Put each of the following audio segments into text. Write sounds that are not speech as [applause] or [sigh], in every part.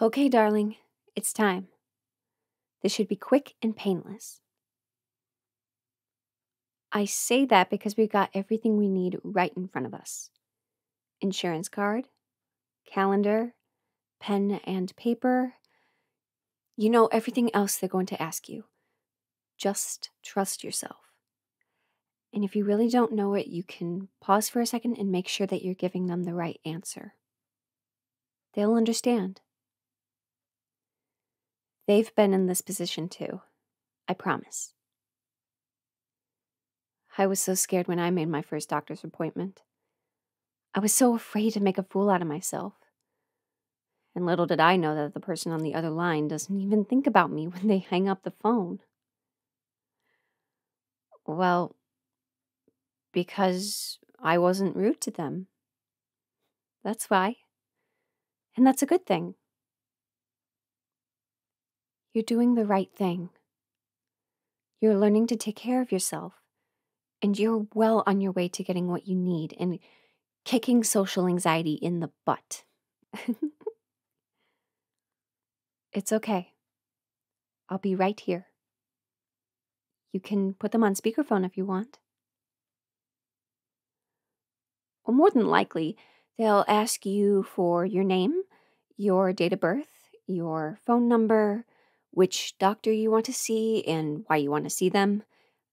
Okay, darling, it's time. This should be quick and painless. I say that because we've got everything we need right in front of us insurance card, calendar, pen and paper. You know everything else they're going to ask you. Just trust yourself. And if you really don't know it, you can pause for a second and make sure that you're giving them the right answer. They'll understand. They've been in this position too. I promise. I was so scared when I made my first doctor's appointment. I was so afraid to make a fool out of myself. And little did I know that the person on the other line doesn't even think about me when they hang up the phone. Well, because I wasn't rude to them. That's why. And that's a good thing. You're doing the right thing. You're learning to take care of yourself, and you're well on your way to getting what you need and kicking social anxiety in the butt. [laughs] it's okay. I'll be right here. You can put them on speakerphone if you want. Or more than likely, they'll ask you for your name, your date of birth, your phone number, which doctor you want to see and why you want to see them.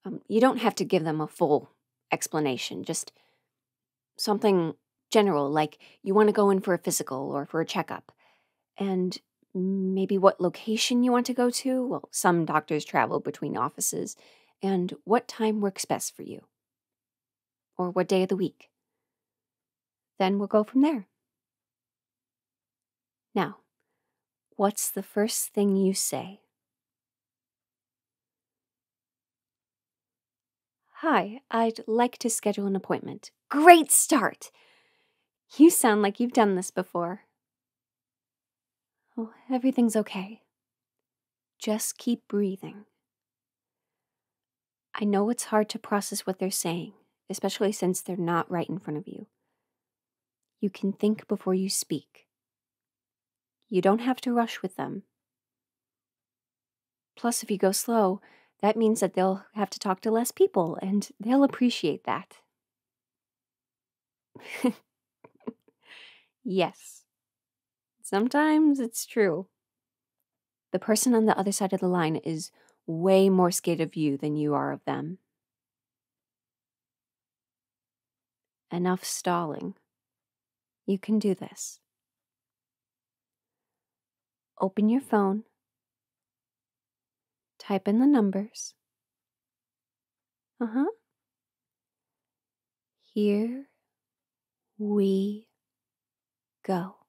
Um, you don't have to give them a full explanation, just something general, like you want to go in for a physical or for a checkup. And maybe what location you want to go to. Well, some doctors travel between offices. And what time works best for you? Or what day of the week? Then we'll go from there. Now, What's the first thing you say? Hi, I'd like to schedule an appointment. Great start! You sound like you've done this before. Oh, everything's okay. Just keep breathing. I know it's hard to process what they're saying, especially since they're not right in front of you. You can think before you speak. You don't have to rush with them. Plus, if you go slow, that means that they'll have to talk to less people, and they'll appreciate that. yes. Sometimes it's true. The person on the other side of the line is way more scared of you than you are of them. Enough stalling. You can do this. Open your phone, type in the numbers. Uh huh. Here we go.